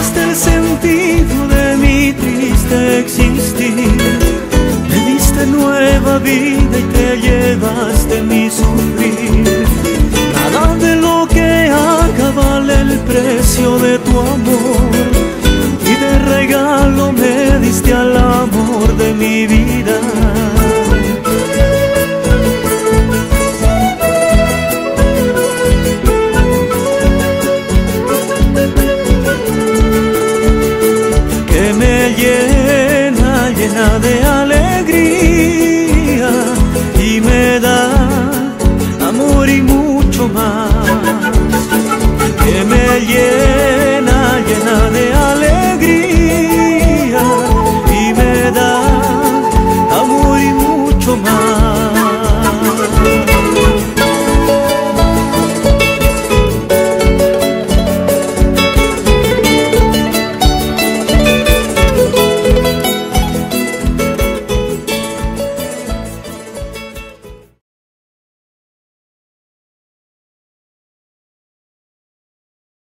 cambiaste el sentido de mi triste existir. Me diste nueva vida y te llevaste mi sufrir. Nada de lo que haga vale el precio de tu amor de alegría y me da amor y mucho más.